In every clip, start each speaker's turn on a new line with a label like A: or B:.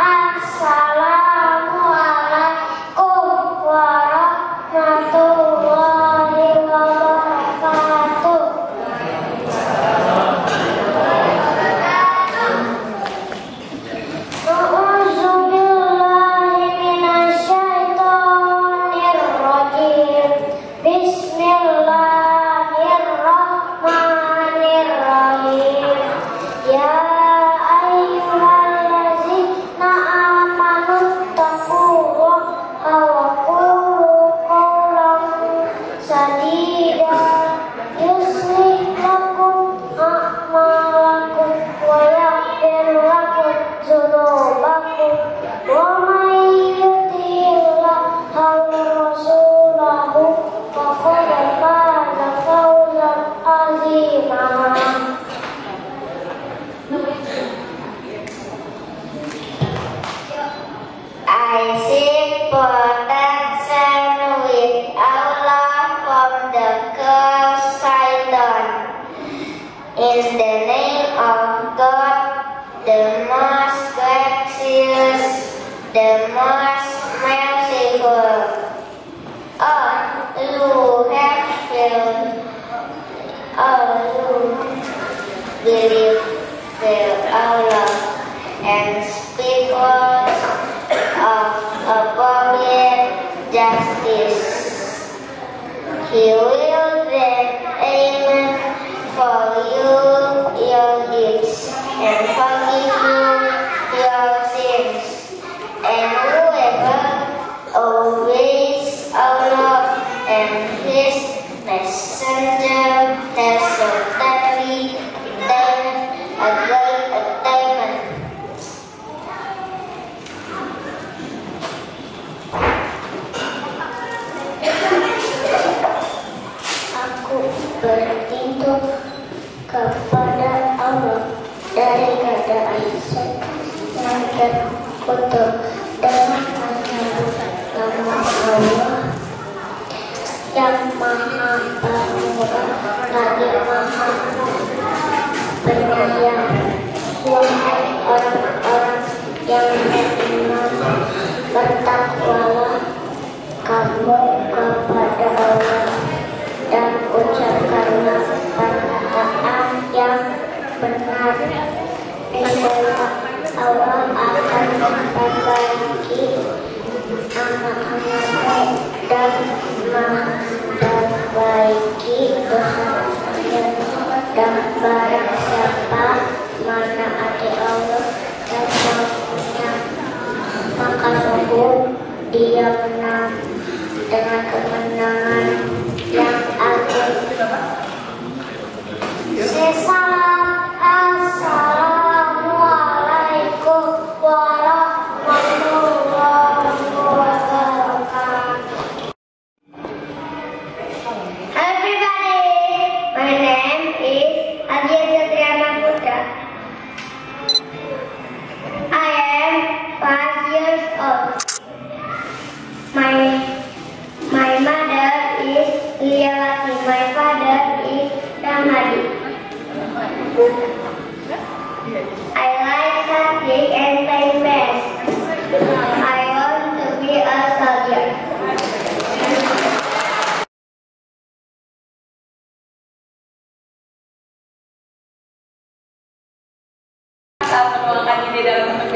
A: Assalamualaikum.
B: Dama.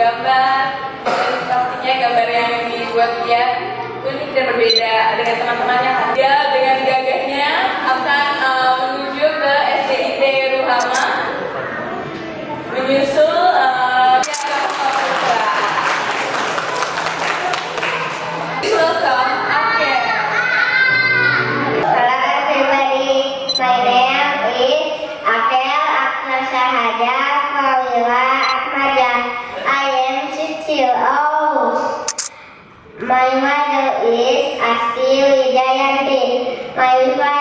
B: gambar. Dan pastinya gambar yang dibuat dia unik dan berbeda dengan teman-temannya. Ada dengan Lain.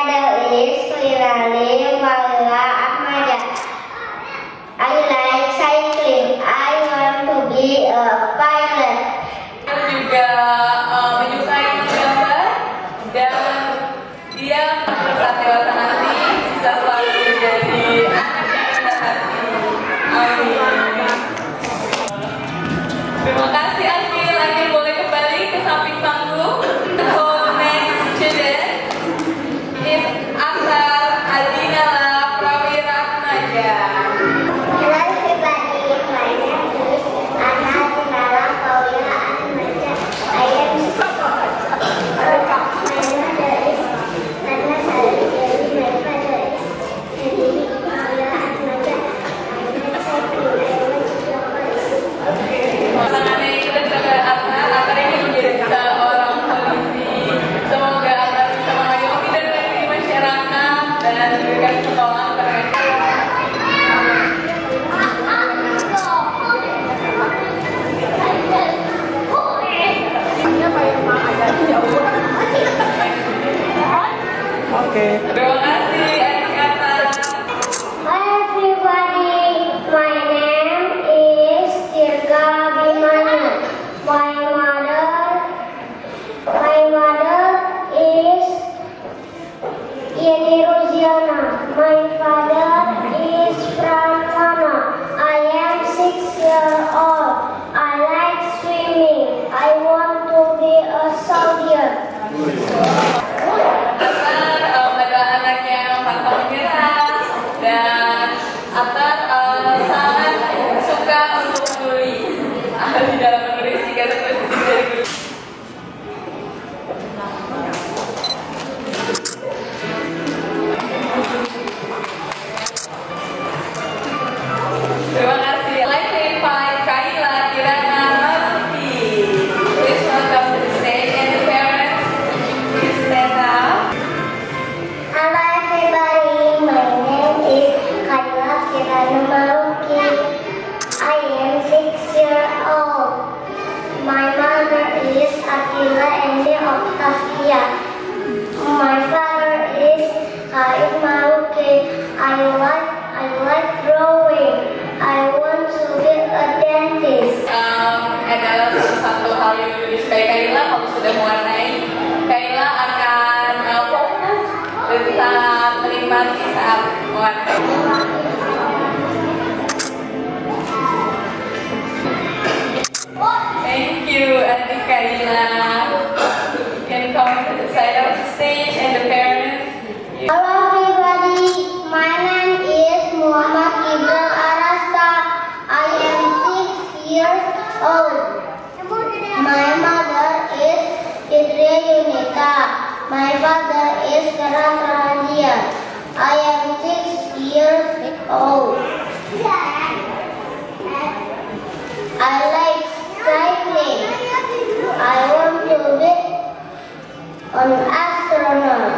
B: An astronaut.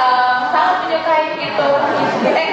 A: um, sangat menyukai itu eh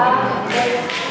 B: Amém.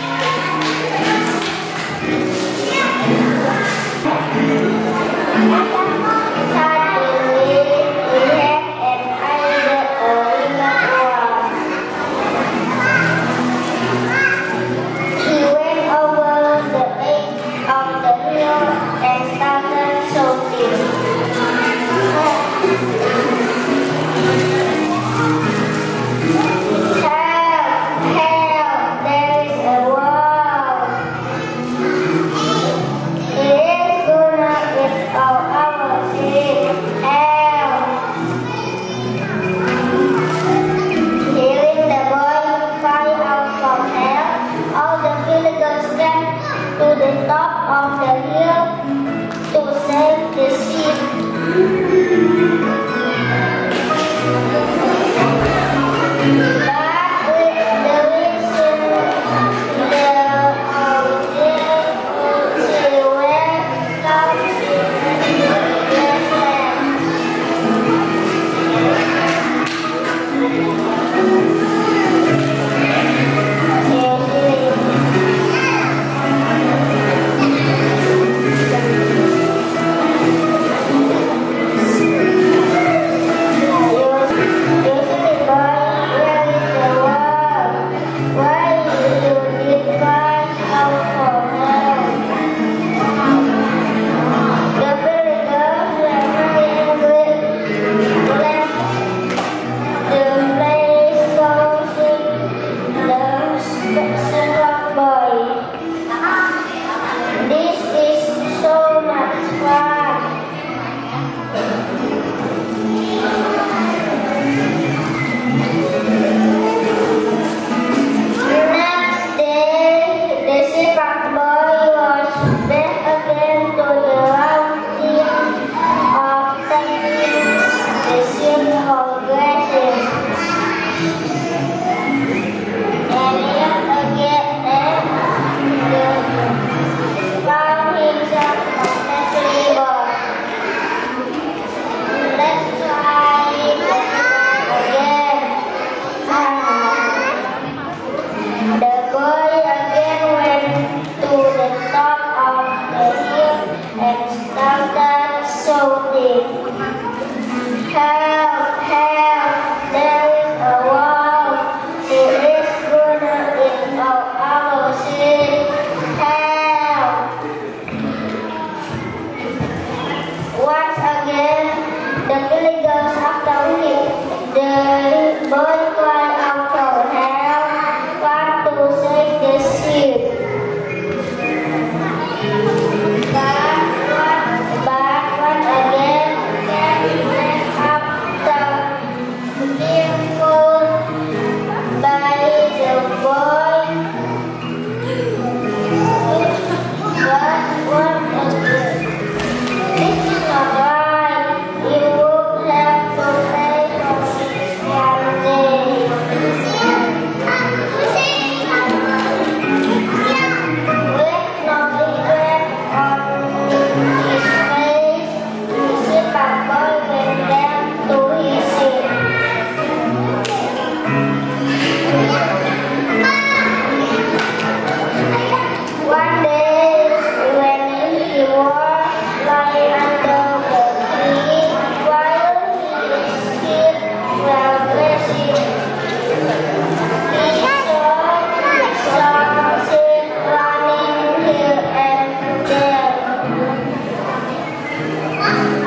B: Ah!